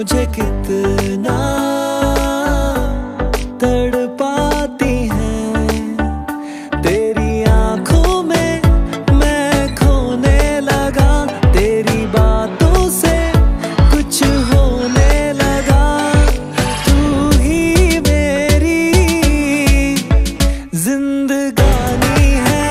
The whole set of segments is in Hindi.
मुझे कितना तड़ पाती है। तेरी आँखों में मैं खोने लगा। तेरी बातों से कुछ होने लगा। तू ही मेरी जिंदगानी है।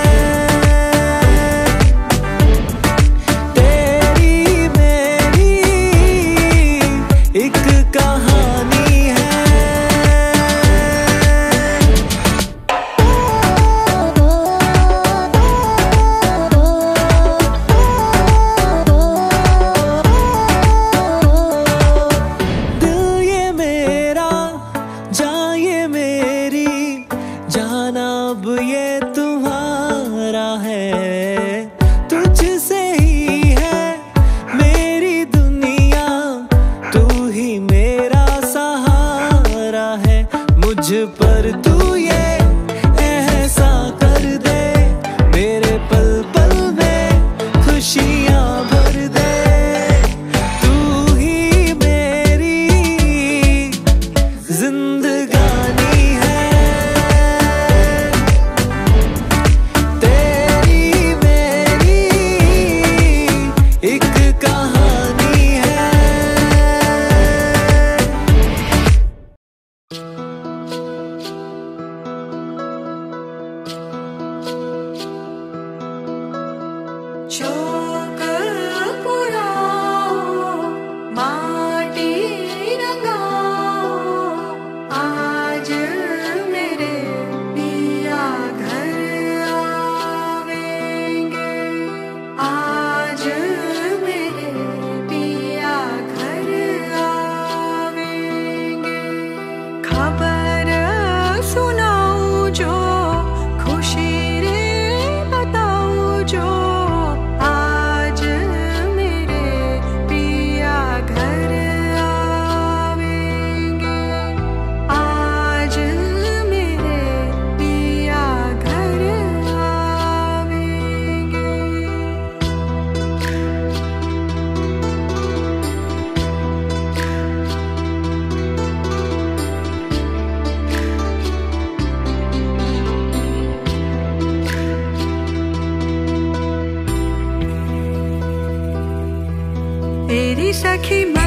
keep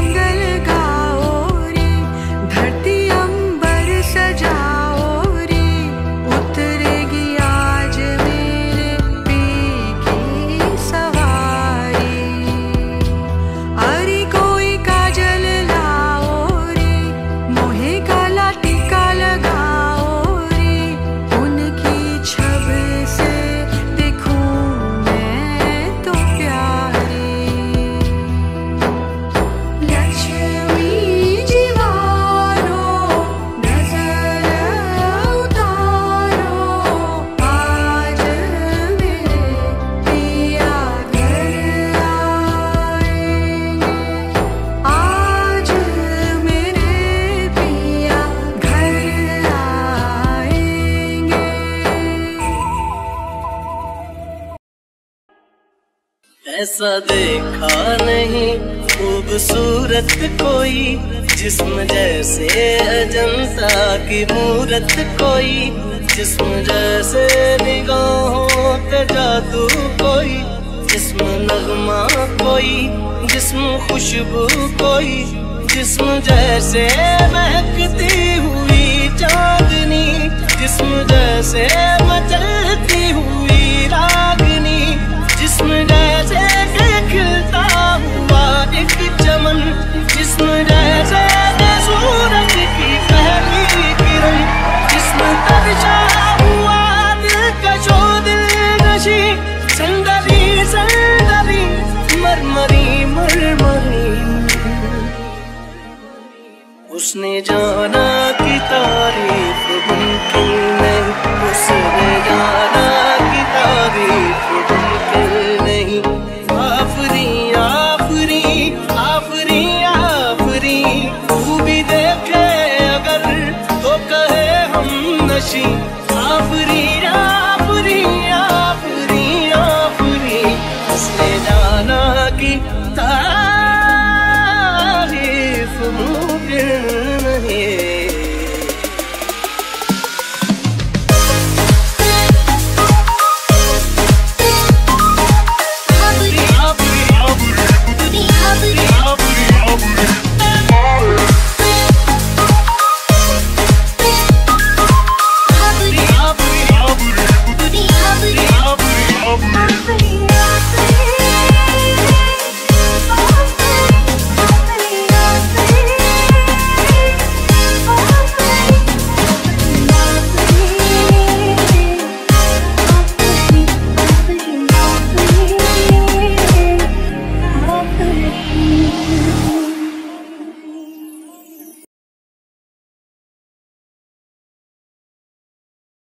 ऐसा देखा नहीं। खूबसूरत कोई, जिसम जैसे अजंता की मूरत कोई, जिसम जैसे निगाहों पे जादू कोई, जिसम नगमा कोई, जिसम खुशबू कोई, जिसम जैसे महकती हुई चांदनी, जिसम जैसे sabri